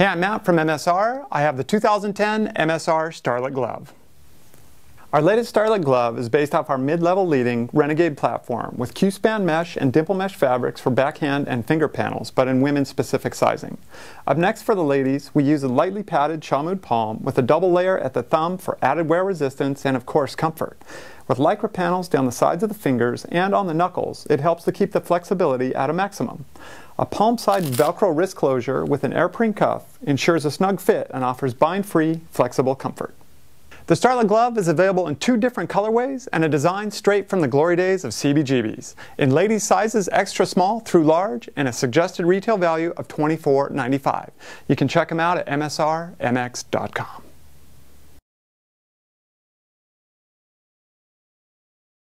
Hey, I'm Matt from MSR. I have the 2010 MSR Starlet Glove. Our latest Starlet Glove is based off our mid-level leading Renegade platform with Q-span mesh and dimple mesh fabrics for backhand and finger panels, but in women's specific sizing. Up next for the ladies, we use a lightly padded Chamude palm with a double layer at the thumb for added wear resistance and of course comfort. With lycra panels down the sides of the fingers and on the knuckles, it helps to keep the flexibility at a maximum. A palm side Velcro wrist closure with an airprene cuff ensures a snug fit and offers bind-free, flexible comfort. The Starlet Glove is available in two different colorways and a design straight from the glory days of CBGBs, in ladies sizes extra small through large and a suggested retail value of $24.95. You can check them out at msrmx.com.